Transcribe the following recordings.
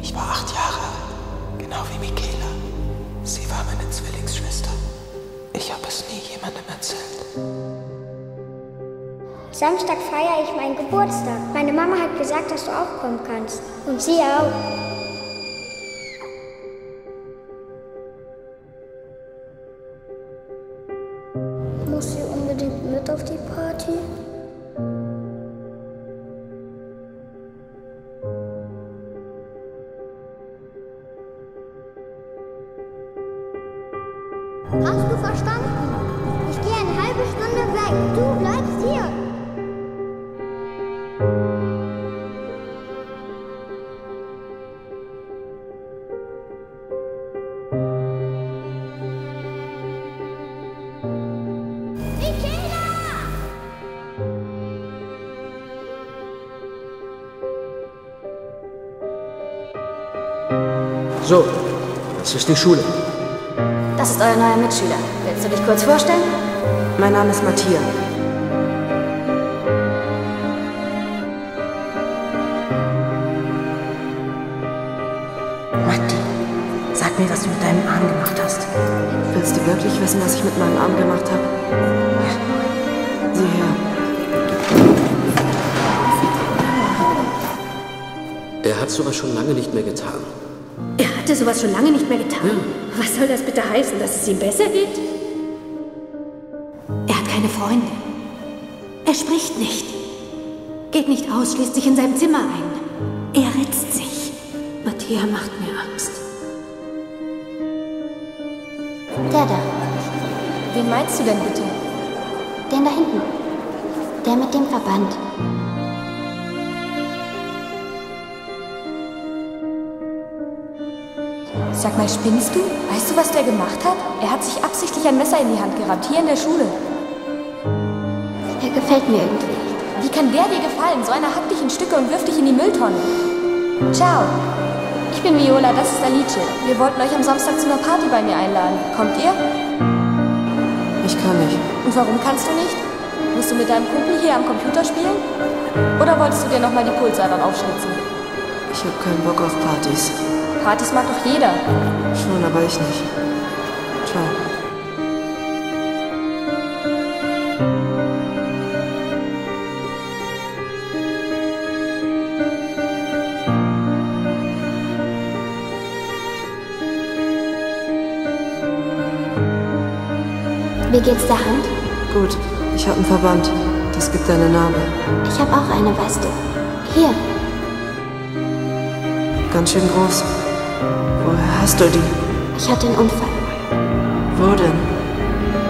Ich war acht Jahre alt, genau wie Michaela. Sie war meine Zwillingsschwester. Ich habe es nie jemandem erzählt. Samstag feiere ich meinen Geburtstag. Meine Mama hat gesagt, dass du auch kommen kannst. Und sie auch. Muss sie unbedingt mit auf die Party? Hast du verstanden? Ich gehe eine halbe Stunde weg. Du bleibst hier. So, das ist die Schule. Das ist euer neuer Mitschüler. Willst du dich kurz vorstellen? Mein Name ist Matthias. Matti, sag mir, was du mit deinem Arm gemacht hast. Willst du wirklich wissen, was ich mit meinem Arm gemacht habe? Sieh her. Er hat sowas schon lange nicht mehr getan. Er hatte sowas schon lange nicht mehr getan. Was soll das bitte heißen, dass es ihm besser geht? Er hat keine Freunde. Er spricht nicht. Geht nicht aus, schließt sich in seinem Zimmer ein. Er ritzt sich. Matthäa macht mir Angst. Der da. Wen meinst du denn bitte? Den da hinten. Der mit dem Verband. Sag mal, spinnst du? Weißt du, was der gemacht hat? Er hat sich absichtlich ein Messer in die Hand gerammt, hier in der Schule. Er gefällt mir irgendwie. Wie kann der dir gefallen? So einer hackt dich in Stücke und wirft dich in die Mülltonne. Ciao. Ich bin Viola, das ist Alice. Wir wollten euch am Samstag zu einer Party bei mir einladen. Kommt ihr? Ich kann nicht. Und warum kannst du nicht? Musst du mit deinem Kumpel hier am Computer spielen? Oder wolltest du dir nochmal die Pulsadern aufschlitzen? Ich habe keinen Bock auf Partys. Partys mag doch jeder. Schon, aber ich nicht. Ciao. Wie geht's der Hand? Gut, ich habe einen Verband. Das gibt eine Narbe. Ich habe auch eine, weißt du. Hier. Ganz schön groß. Woher hast du die? Ich hatte einen Unfall. Wo denn?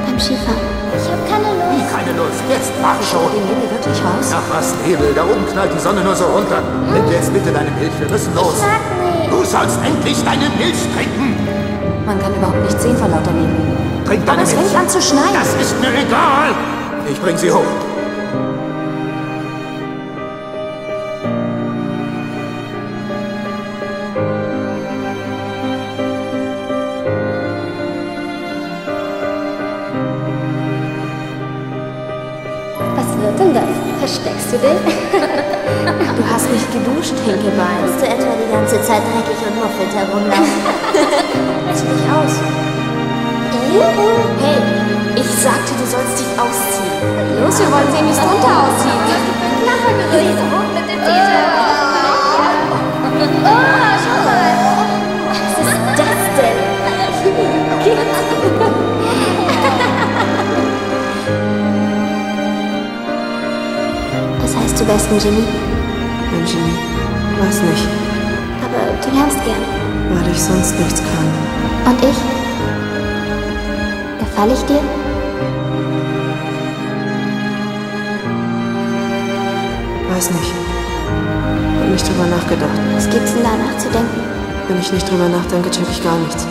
Beim Skifahren. Ich habe keine Lust. Keine Luft, jetzt mach schon. Den Nebel wirklich raus? Ach was, Nebel, da oben knallt die Sonne nur so runter. Nimm dir jetzt bitte deine Milch, wir müssen los. Sag nicht. Du sollst endlich deine Milch trinken. Man kann überhaupt nicht sehen vor lauter Nebel. Trink deine Aber es Milch. fängt an zu schneien. Das ist mir egal. Ich bring sie hoch. Versteckst du dich? Du hast nicht geduscht, Hinkebein. Musst du etwa die ganze Zeit dreckig und muffelt herumlaufen? Zieh dich aus. Hey, ich sagte, du sollst dich ausziehen. Los, wir wollen sehen, wie es drunter Das heißt, du wärst ein Genie, Ein Genie. Weiß nicht, aber du lernst gern. weil ich sonst nichts kann. Und ich? Gefall ich dir? Weiß nicht. Hab nicht drüber nachgedacht. Was gibt's denn da nachzudenken? Wenn ich nicht drüber nachdenke, check ich gar nichts.